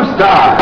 Comstar.